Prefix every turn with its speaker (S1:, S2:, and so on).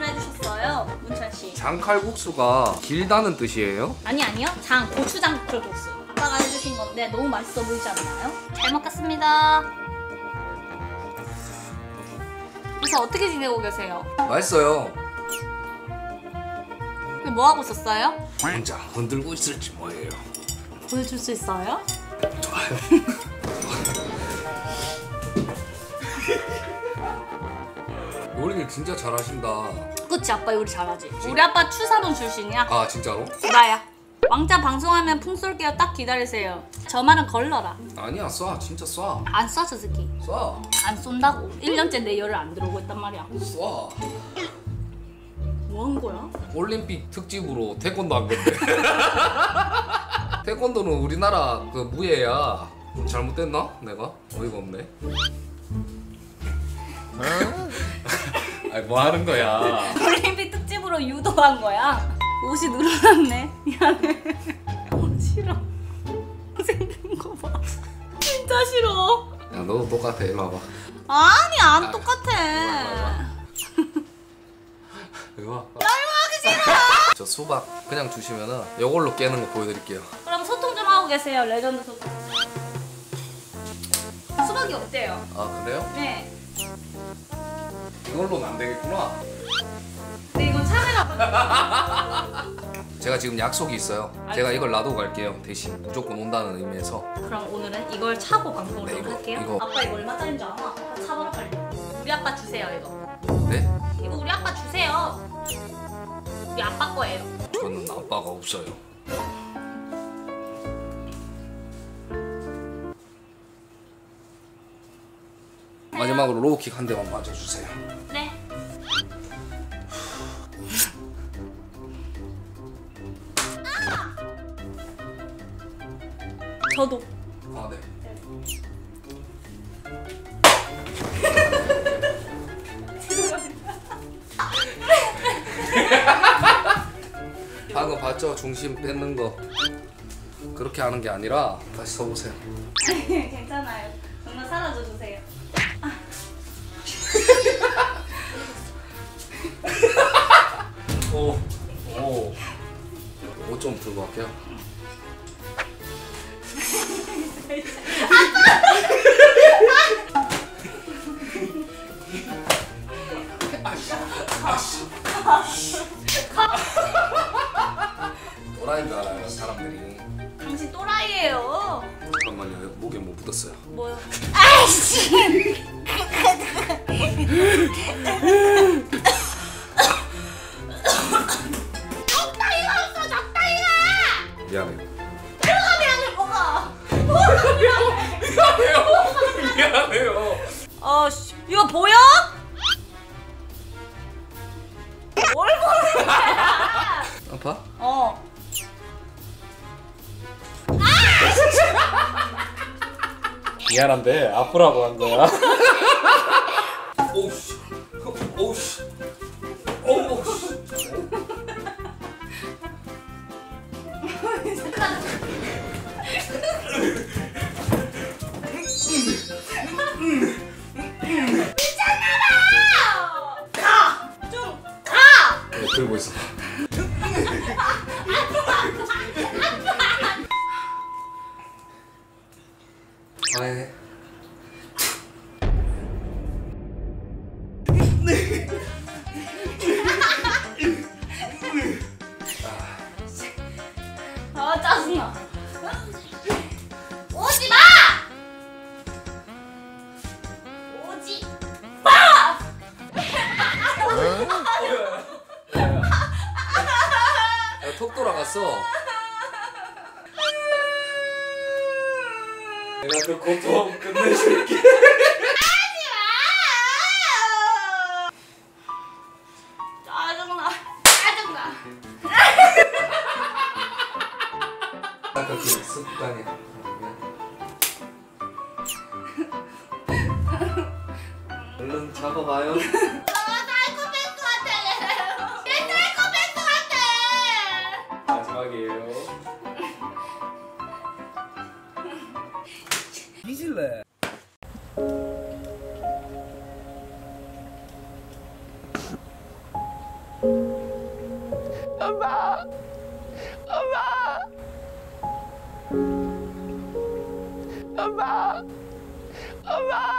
S1: 장칼국수를 해주셨어요, 문찬 씨.
S2: 장칼국수가 길다는 뜻이에요?
S1: 아니 아니요, 장 고추장 칼국수. 아빠가 해주신 건데 너무 맛있어 보이지 않나요? 잘 먹겠습니다. 그래서 어떻게 지내고 계세요?
S2: 맛있어요.
S1: 뭐 하고 있었어요?
S2: 혼자 흔들고 있을지 뭐예요.
S1: 보여줄 수 있어요?
S2: 좋아요. 진짜 잘하신다.
S1: 그치 아빠 요리 잘하지. 우리 아빠 추사돈 출신이야.
S2: 아 진짜로?
S1: 나야. 왕자 방송하면 풍 쏠게요. 딱 기다리세요. 저 말은 걸러라.
S2: 아니야 쏴 진짜 쏴.
S1: 안 쏴, 저 새끼.
S2: 쏴.
S1: 안 쏜다고. 1년째 내 열을 안 들어오고 있단 말이야.
S2: 쏴.
S1: 뭐 한 거야?
S2: 올림픽 특집으로 태권도 한 건데. 태권도는 우리나라 그 무예야. 좀 잘못됐나? 내가 어이가 없네. 아니 뭐 하는 거야?
S1: 올림픽 특집으로 유도한 거야. 옷이 늘어났네. 미안해. 어, 싫어. 생긴 거 봐. 진짜 싫어.
S2: 야 너도 똑같아 일로 와봐.
S1: 아니 안 똑같아.
S2: 이리 와. 저 수박 그냥 주시면은 이걸로 깨는 거 보여드릴게요.
S1: 그럼 소통 좀 하고 계세요. 레전드 소통. 수박이 어때요?
S2: 아 그래요?
S1: 네.
S2: 이걸로는 안 되겠구나.
S1: 근데 이건 차례가
S2: 제가 지금 약속이 있어요. 제가 이걸 놔두고 갈게요. 대신 무조건 온다는 의미에서.
S1: 그럼 오늘은 이걸 차고 방송을
S2: 네,
S1: 좀
S2: 이거,
S1: 할게요.
S2: 이거.
S1: 아빠 이거 얼마짜리인 줄 알아? 아빠 차봐라 빨리. 우리 아빠 주세요 이거.
S2: 네?
S1: 이거 우리 아빠 주세요. 우리 아빠 거예요.
S2: 저는 아빠가 없어요. 마지막으로 로우킥 한 대만 맞아주세요.
S1: 네. 저도.
S2: 아 네. 방금 봤죠? 중심 뺏는 거. 그렇게 하는 게 아니라 다시 서보세요.
S1: 괜찮아요. 정말 사라져 주세요.
S2: 좀 들고 갈게요. 또라이인 줄 알아요, 사람들이.
S1: 당신 또라이예요.
S2: 잠깐만요, 목에 뭐 묻었어요.
S1: 뭐요? 아이씨.
S2: 미안해요.
S1: 뭐가 미안해 뭐가.
S2: 미안해요. 미안해요.
S1: 어씨 이거 보여? 뭘 보는 거야?
S2: 아파?
S1: 어.
S2: 미안한데 아프라고 한 거야. 오우씨, 오우씨, 오우씨. 들고 있어. 아, 네.
S1: 아 짜증나. 오지 마! 오지 마!
S2: 야, 톡 돌아갔어. 내가 그 고통 끝내줄게. 아까 그 습관이야. 얼른 잡아봐요. 마지막이에요. 뒤질래.
S3: 엄마! 엄마! 엄마! 엄마!